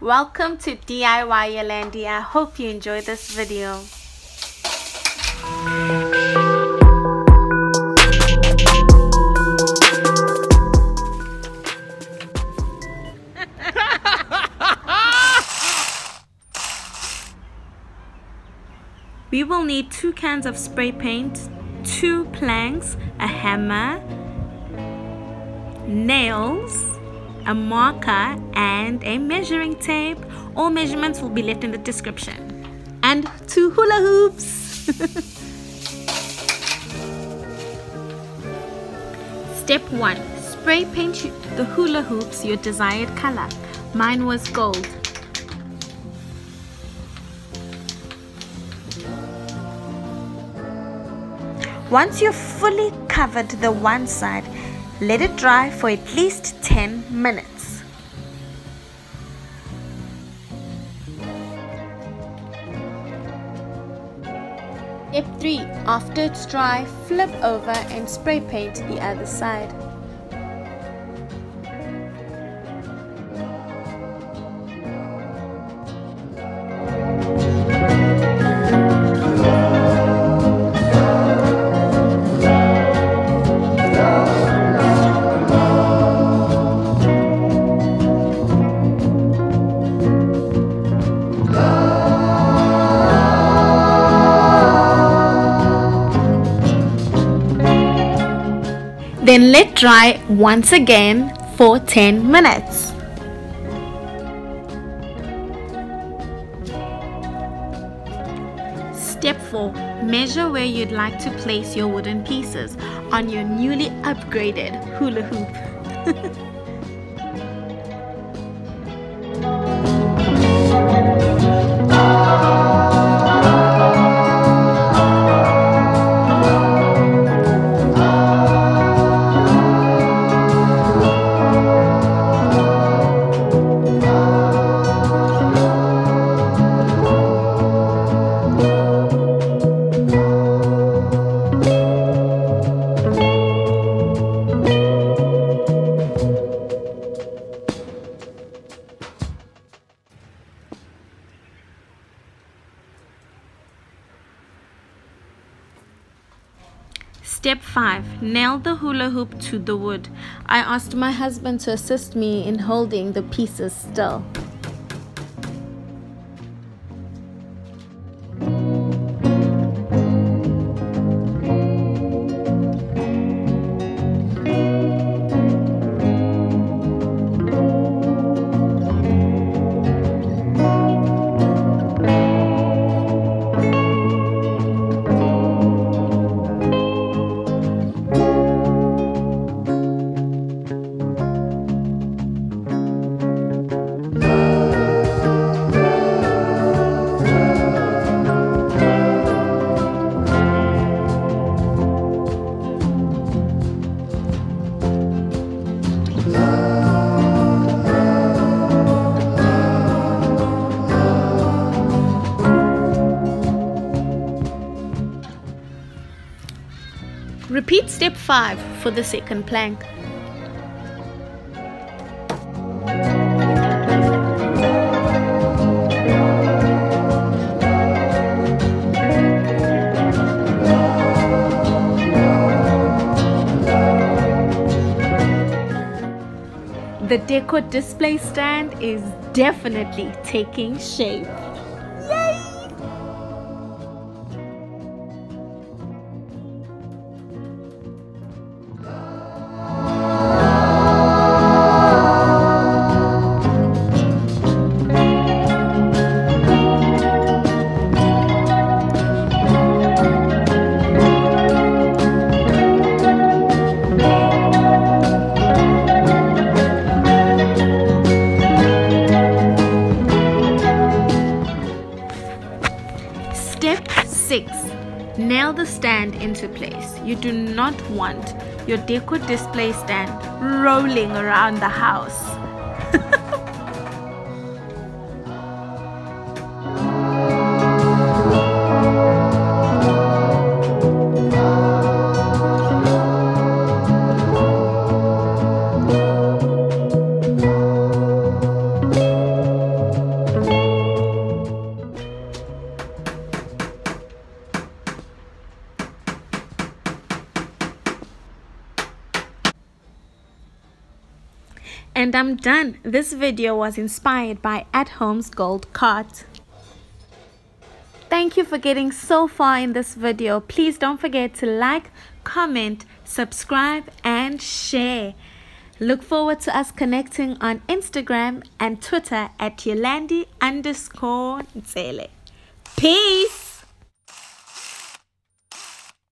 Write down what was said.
Welcome to DIY Yolande. I hope you enjoy this video. we will need two cans of spray paint, two planks, a hammer, nails, a marker and a measuring tape. All measurements will be left in the description. And two hula hoops. Step 1. Spray paint the hula hoops your desired color. Mine was gold. Once you've fully covered the one side, let it dry for at least 10 minutes. Step 3. After it's dry, flip over and spray paint the other side. Then let dry once again for 10 minutes. Step 4. Measure where you'd like to place your wooden pieces on your newly upgraded hula hoop. Step 5. Nail the hula hoop to the wood. I asked my husband to assist me in holding the pieces still. Repeat step 5 for the second plank. The decor display stand is definitely taking shape. Step 6. Nail the stand into place. You do not want your deco display stand rolling around the house. And I'm done. This video was inspired by At Home's Gold Cart. Thank you for getting so far in this video. Please don't forget to like, comment, subscribe, and share. Look forward to us connecting on Instagram and Twitter at Yolande underscore. Peace!